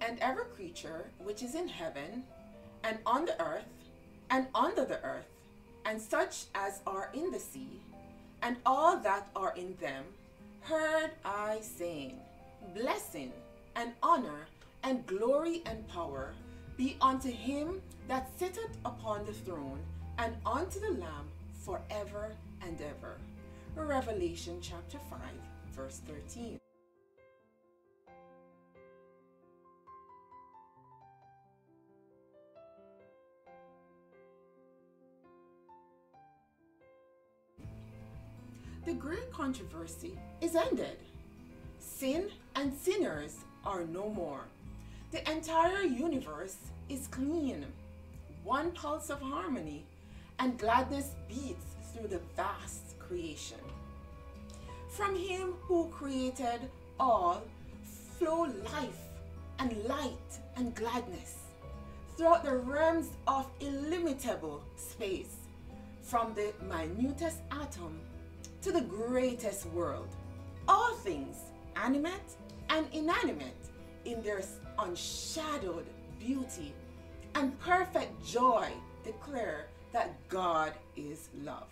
and every creature which is in heaven, and on the earth, and under the earth, and such as are in the sea, and all that are in them, heard I saying, Blessing and honor and glory and power be unto him that sitteth upon the throne and unto the Lamb forever and ever. Revelation chapter 5, verse 13. The great controversy is ended. Sin and sinners are no more. The entire universe is clean. One pulse of harmony and gladness beats through the vast creation. From him who created all flow life and light and gladness throughout the realms of illimitable space, from the minutest atom to the greatest world. All things, animate and inanimate, in their unshadowed beauty and perfect joy, declare that God is love.